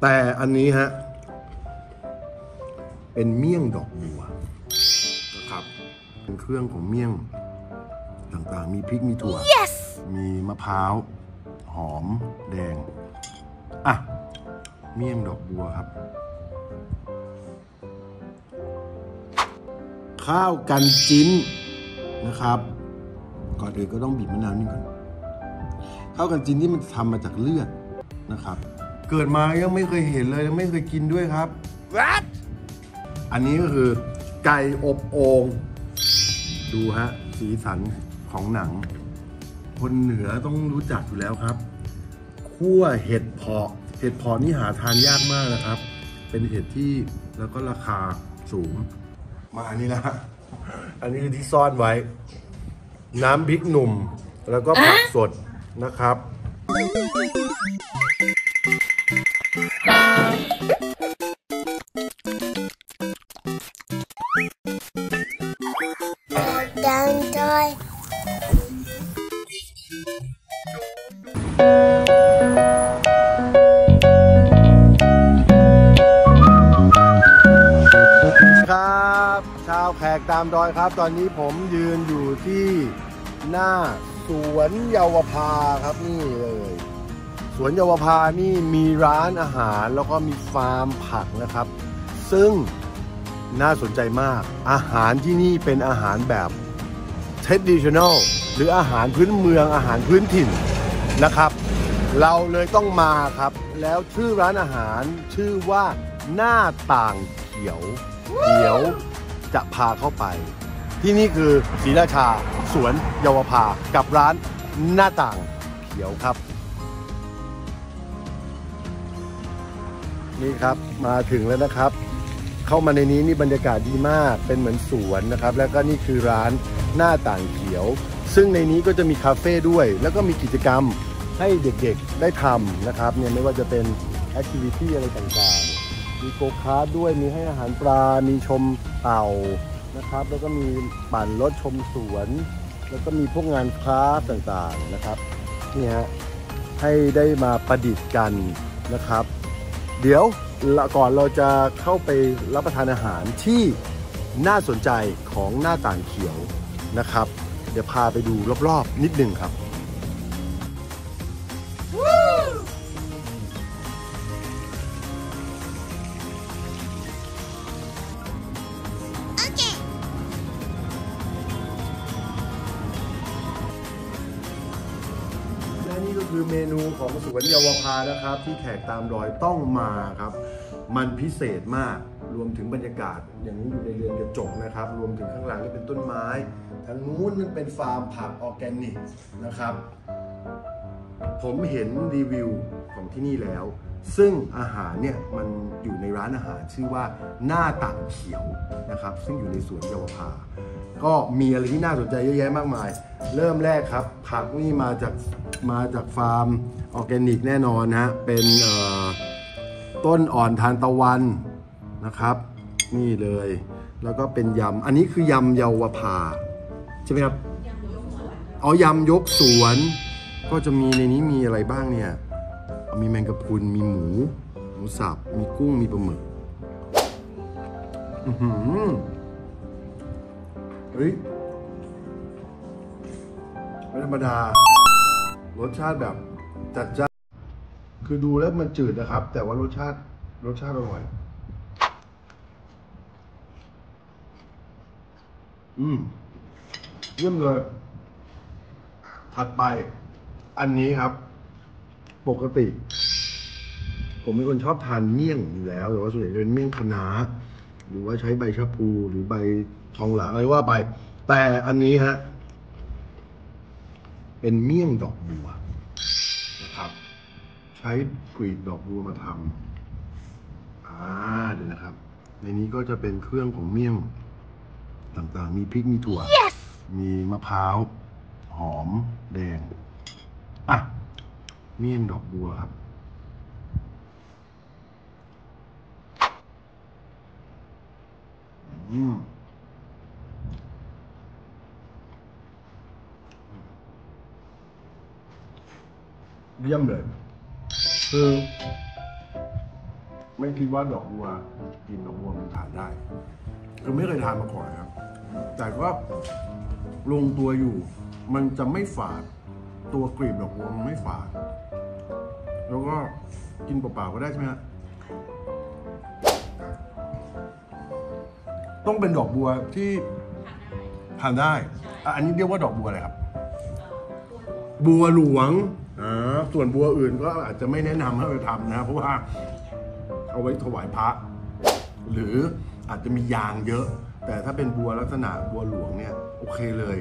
แต่อันนี้ฮะ เป็นเมี่ยงดอกบัวนะครับเป็นเครื่องของเมี่ยงต่างๆ มีพริกมีถั่ว Yes! มีมะพร้าว หอมแดง อะ เมี่ยงดอกบัวครับ ข้าวกันจิ้นนะครับ ก่อนอื่นก็ต้องบีบมะนาวนิดก่อนข้าวกันจิ้นที่มันทำมาจากเลือดนะครับ เกิดมายังไม่เคยเห็นเลยยังไม่เคยกินด้วยครับ What? อันนี้ก็คือไก่อบโอ่งดูฮะ สีสันของหนัง คนเหนือต้องรู้จักอยู่แล้วครับคั่วเห็ดเพาะเห็ดเพาะนี่หาทานยากมากนะครับ เป็นเห็ดที่แล้วก็ราคาสูง มาอันนี้นะฮะอันนี้คือที่ซ่อนไว้ น้ำพริกหนุ่มแล้วก็ผักสดนะครับ ครับ ชาวแขกตามดอยครับ ตอนนี้ผมยืนอยู่ที่หน้าสวนเยาวภาครับนี่เลยสวนเยาวภานี่มีร้านอาหารแล้วก็มีฟาร์มผักนะครับ ซึ่งน่าสนใจมาก อาหารที่นี่เป็นอาหารแบบ traditional หรืออาหารพื้นเมืองอาหารพื้นถิ่นนะครับ เราเลยต้องมาครับ แล้วชื่อร้านอาหารชื่อว่าหน้าต่างเขียว เดี๋ยวจะพาเข้าไป ที่นี่คือศรีราชา สวนเยาวภากับร้านหน้าต่างเขียวครับ นี่ครับมาถึงแล้วนะครับ เข้ามาในนี้นี่บรรยากาศดีมากเป็นเหมือนสวนนะครับ แล้วก็นี่คือร้านหน้าต่างเขียว ซึ่งในนี้ก็จะมีคาเฟ่ด้วย แล้วก็มีกิจกรรมให้เด็กๆได้ทำนะครับเนี่ยไม่ว่าจะเป็น activity อะไรต่างๆ มีโกคาร์ทด้วยมีให้อาหารปลา มีชมเต่านะครับ แล้วก็มีปั่นรถชมสวน แล้วก็มีพวกงาน craft ต่างๆนะครับนี่ฮะให้ได้มาประดิษฐ์กันนะครับ เดี๋ยวก่อนเราจะเข้าไปรับประทานอาหารที่น่าสนใจของหน้าต่างเขียวนะครับ เดี๋ยวพาไปดูรอบๆ นิดหนึ่งครับ วนเยาวภานะครับ ที่แขกตามรอยต้องมาครับ มันพิเศษมากรวมถึงบรรยากาศ อย่างนี้อยู่ในเรือนกระจกนะครับ รวมถึงข้างหลังนี่เป็นต้นไม้ทางนู้นมันเป็นฟาร์มผักออร์แกนิกนะครับ ผมเห็นรีวิวของที่นี่แล้ว ซึ่งอาหารเนี่ยมันอยู่ในร้านอาหารชื่อว่าหน้าต่างเขียวนะครับ ซึ่งอยู่ในสวนเยาวพา ก็มีอะไรที่น่าสนใจเยอะแยะมากมาย เริ่มแรกครับ ผักนี่มาจากมาจากฟาร์มออร์แกนิกแน่นอนนะฮะเป็นเอ่อต้นอ่อนทานตะวันนะครับ นี่เลย แล้วก็เป็นยำ อันนี้คือยำเยาวภา ใช่ไหมครับเอายำยกสวน ก็จะมีในนี้มีอะไรบ้างเนี่ย มีแมงกะพรุนมีหมู หมูสับ มีกุ้ง มีปลาหมึกอือหือเฮ้ยไม่ธรรมดา รสชาติแบบจัดจ้านคือดูแล้วมันจืดนะครับ แต่ว่ารสชาติ รสชาติอร่อย อืมเยี่ยมเลย ถัดไป อันนี้ครับ ปกติ ผมเป็นคนชอบทานเมี่ยงอยู่แล้วแต่ว่าส่วนใหญ่จะเป็นเมี่ยงคะน้าหรือว่าใช้ใบชะพูหรือใบทองหลางอะไรว่าไป แต่อันนี้ฮะเป็นเมี่ยงดอกบัวนะครับ ใช้กรีดดอกบัวมาทำอ่าเดี๋ยวนะครับ ในนี้ก็จะเป็นเครื่องของเมี่ยงต่างๆ มีพริกมีถั่ว Yes! มีมะพร้าว หอมแดงอะ เมี่ยงดอกบัวครับอืมเยี่ยมเลย คือ ไม่คิดว่าดอกบัวกินดอกบัวมันทานได้คือไม่เคยทานมาก่อนครับ แต่ก็ลงตัวอยู่ มันจะไม่ฝาด ตัวกลีบดอกบัวมันไม่ฝาด แล้วก็กินเปล่าๆก็ได้ใช่ไหมฮะต้องเป็นดอกบัวที่ทานได้อะอันนี้เรียกว่าดอกบัวอะไรครับ บัวหลวงอ่าส่วนบัวอื่นก็อาจจะไม่แนะนำให้ไปทำนะเพราะว่าเอาไว้ถวายพระ หรืออาจจะมียางเยอะ แต่ถ้าเป็นบัวลักษณะบัวหลวงเนี่ยโอเคเลย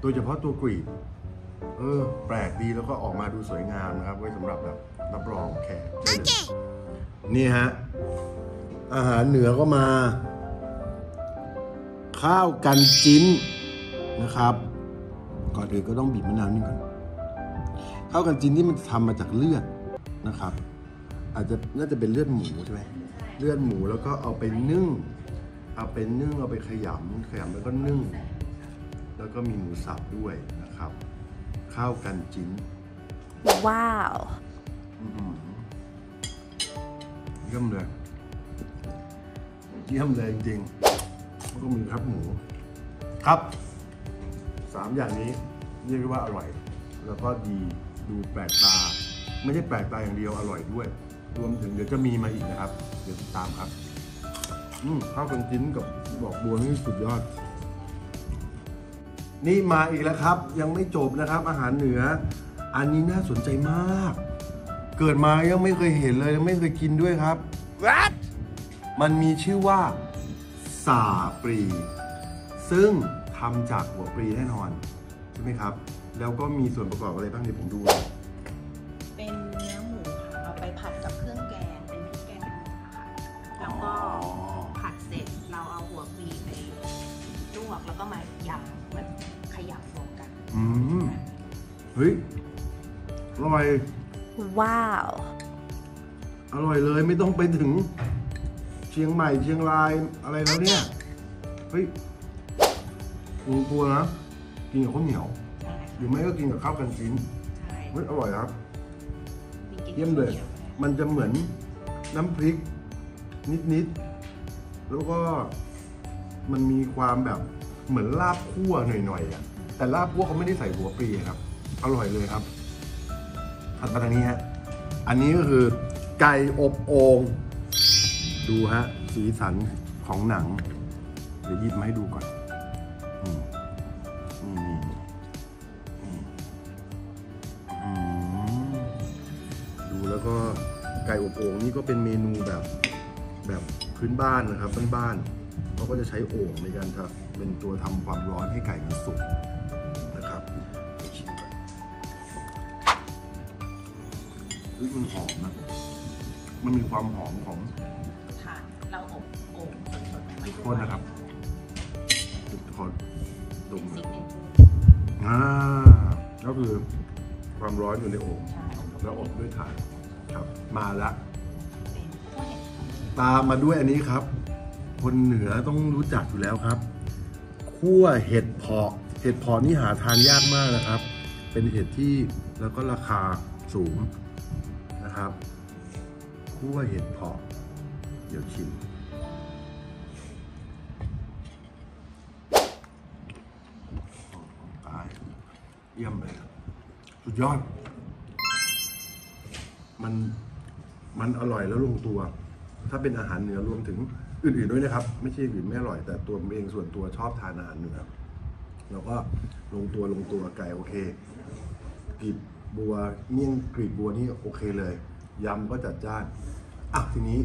โดยเฉพาะตัวกรีบ เออ แปลกดีแล้วก็ออกมาดูสวยงามนะครับ ไว้สำหรับแบบรับรองแขกได้เลยนี่ฮะ อาหารเหนือก็มา ข้าวกันจิ้นนะครับ ก่อนอื่นก็ต้องบีบมะนาวนิดก่อนข้าวกันจิ้นที่มันทำมาจากเลือดนะครับ อาจจะน่าจะเป็นเลือดหมูใช่ไหมเลือดหมูแล้วก็เอาไปนึ่ง เอาไปนึ่งเอาไปขยำขยำแล้วก็นึ่ง แล้วก็มีหมูสับด้วยนะครับ ข้าวกันจิ้น Wow. อื้อหือเยี่ยมเลย เยี่ยมเลยจริงๆแล้วก็มีครับหมู ครับ สามอย่างนี้เรียกได้ว่าอร่อย แล้วก็ดีดูแปลกตา ไม่ใช่แปลกตาอย่างเดียวอร่อยด้วย รวมถึงเดี๋ยวจะมีมาอีกนะครับ เดี๋ยวติดตามครับ อืมข้าวกันจิ้นกับบอกบัวนี่สุดยอด นี่มาอีกแล้วครับ ยังไม่จบนะครับ อาหารเหนือ อันนี้น่าสนใจมาก เกิดมายังไม่เคยเห็นเลยยังไม่เคยกินด้วยครับ What? มันมีชื่อว่าสาปรี ซึ่งทำจากหัวปรีแน่นอน ใช่ไหมครับ แล้วก็มีส่วนประกอบอะไรบ้างเดี๋ยวผมดู วกแล้วก็มายำเหมือนขยำรวมกัน อืมเฮ้ยอร่อย Wow. อร่อยเลยไม่ต้องไปถึง เชียงใหม่เชียงรายอะไรแล้วเนี่ย เฮ้ยลงตัวนะ กินกับข้าวเหนียวใช่หรือไม่ก็กินกับข้าวกันจิ้นใช่เฮ้ยอร่อยครับมีกลิ่นเยี่ยมเลยขีวมันจะเหมือนน้ำพริกนิดๆ แล้วก็มันมีความแบบ เหมือนลาบคั่วหน่อยๆอะแต่ลาบคั่วเขาไม่ได้ใส่หัวปลีครับ อร่อยเลยครับถัดมาทางนี้ฮะอันนี้ก็คือไก่อบโอ่งดูฮะสีสันของหนัง เดี๋ยวหยิบมาให้ดูก่อนอืมอืมอืมดูแล้วก็ไก่อบโอ่งนี่ก็เป็นเมนูแบบแบบพื้นบ้านนะครับบ้านๆเขาก็จะใช้โอ่งในการทำ เป็นตัวทำความร้อนให้ไก่มันสุกนะครับเดี๋ยวชิมก่อนเฮ้ยมันหอมนะมันมีความหอมของทานเราอบโอ่งสดๆใหม่ๆโทษนะครับขอดมซินะกเนเจอร์อ่าก็คือความร้อนอยู่ในโอ่งใช่แล้วอบด้วยถ่านครับ มาละเป็นพวกเห็ดตามมาด้วยอันนี้ครับ คนเหนือต้องรู้จักอยู่แล้วครับ คั่วเห็ดเพาะเห็ดเพาะนี่หาทานยากมากนะครับ เป็นเห็ดที่แล้วก็ราคาสูงนะครับคั่วเห็ดเพาะเดี๋ยวชิมตายเยี่ยมเลยสุดยอด มันมันอร่อยแล้วลงตัว ถ้าเป็นอาหารเหนือรวมถึง อื่นๆด้วยนะครับ ไม่ใช่อื่นไม่อร่อย แต่ตัวผมเองส่วนตัวชอบทานอาหารเหนือแล้วก็ลงตัวลงตัวไก่โอเคกลีบบัวเมี่ยงกลีบบัวนี่โอเคเลยยำก็จัดจ้านอะทีนี้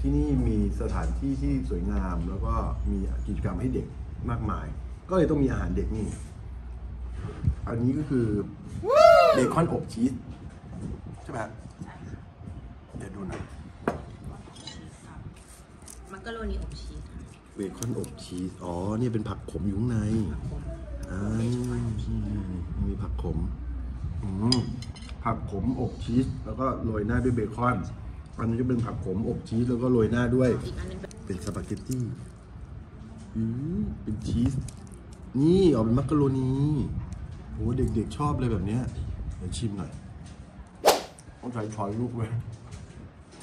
ที่นี่มีสถานที่ที่สวยงาม แล้วก็มีกิจกรรมให้เด็กมากมาย ก็เลยต้องมีอาหารเด็กนี่ อันนี้ก็คือเบคอนอบชีสใช่ไหมฮะเดี๋ยวดูหน่อย มันก็โรนีอบชีสค่ะเบคอนอบชีส อ๋อนี่เป็นผักขมอยู่ข้างในผมอ่ามีผักขมอืมผักขมอบชีส แล้วก็โรยหน้าด้วยเบคอน อันนี้จะเป็นผักขมอบชีส แล้วก็โรยหน้าด้วย อีกอันหนึงเป็นเป็นสปาเกตตี้ อือเป็นชีส นี่ออกเป็นมักกะโรนีโหเด็กๆชอบเลยแบบเนี้ย เดี๋ยวชิมหน่อย ต้องใช้ช้อนลูกเว้ย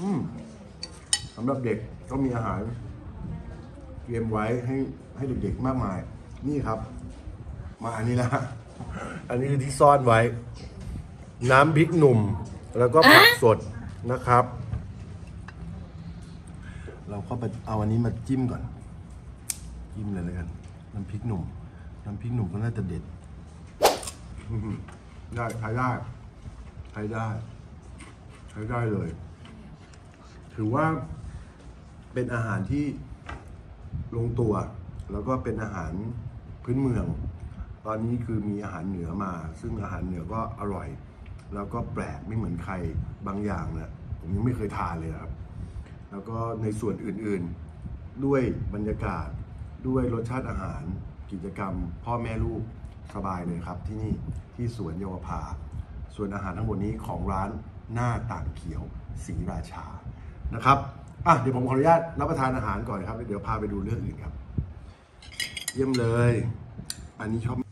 อืม สำหรับเด็กก็มีอาหารเตรียมไว้ให้ให้เด็กๆมากมาย นี่ครับ มาอันนี้แล้วฮะอันนี้คือที่ซ่อนไว้ น้ำพริกหนุ่ม แล้วก็ผักสดนะครับ เราก็ไปเอาอันนี้มาจิ้มก่อน จิ้มเลยเลยกันน้ำพริกหนุ่ม น้ำพริกหนุ่มก็น่าจะเด็ดอื้อหือได้ใช้ได้ใช้ได้ใช้ได้เลย ถือว่า เป็นอาหารที่ลงตัว แล้วก็เป็นอาหารพื้นเมือง ตอนนี้คือมีอาหารเหนือมา ซึ่งอาหารเหนือก็อร่อย แล้วก็แปลกไม่เหมือนใครบางอย่างเนี่ยผมยังไม่เคยทานเลยครับ แล้วก็ในส่วนอื่นๆด้วยบรรยากาศด้วยรสชาติอาหารกิจกรรม พ่อแม่ลูกสบายเลยครับ ที่นี่ที่สวนเยาวภา ส่วนอาหารทั้งหมดนี้ของร้านหน้าต่างเขียวศรีราชานะครับ อะเดี๋ยวผมขออนุญาตรับประทานอาหารก่อนครับ เดี๋ยวพาไปดูเรื่องอื่นครับ เยี่ยมเลย อันนี้ชอบ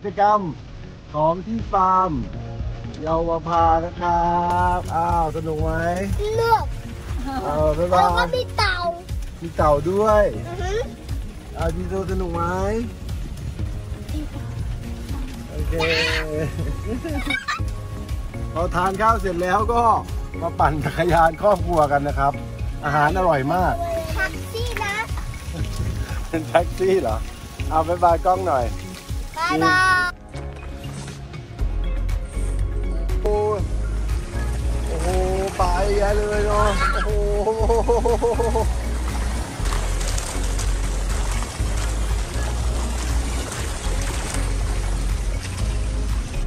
กิจกรรมของที่ฟาร์มเยาวภานะครับ อ้าว สนุกไหมเลือกอ้าวบ๊ายแล้วบาก็ยมีเต่ามีเต่าด้วยอือหืออ้าวดีโซสนุกไหมโอเค พอทานข้าวเสร็จแล้วก็มาปั่นจักรยานครอบครัวกันนะครับ อาหารอร่อยมาก แท็กซี่นะเป็นแท็กซี่เหรอ เอาบ๊ายบายกล้องหน่อย บายบายโอ้โอ้โหไปใหญ่เลยเนาะโอ้โห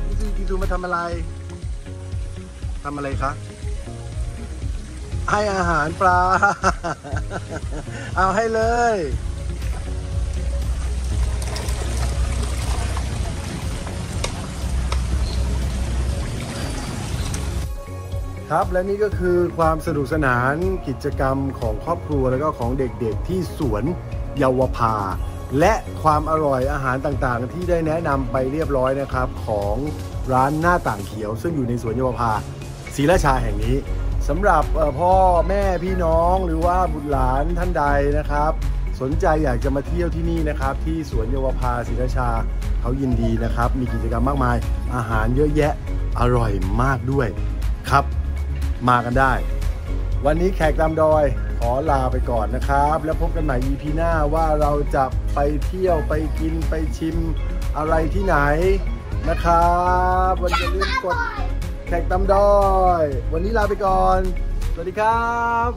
พี่ซูพี่ซูมาทำอะไรทำอะไรคะให้อาหารปลา เอาให้เลย ครับและนี่ก็คือความสนุกสนานกิจกรรมของครอบครัวแล้วก็ของเด็กๆที่สวนเยาวภา และความอร่อยอาหารต่างๆ ที่ได้แนะนำไปเรียบร้อยนะครับ ของร้านหน้าต่างเขียว ซึ่งอยู่ในสวนเยาวภาศรีราชาแห่งนี้สำหรับพ่อแม่พี่น้องหรือว่าบุตรหลานท่านใดนะครับ สนใจอยากจะมาเที่ยวที่นี่นะครับ ที่สวนเยาวภาศรีราชาเขายินดีนะครับ มีกิจกรรมมากมาย อาหารเยอะแยะอร่อยมากด้วยครับ มากันได้ วันนี้แขกตามดอยขอลาไปก่อนนะครับ แล้วพบกันใหม่ EP หน้าว่าเราจะไปเที่ยวไปกินไปชิมอะไรที่ไหนนะครับวันจะลืมกดแขกตามดอย วันนี้ลาไปก่อน สวัสดีครับ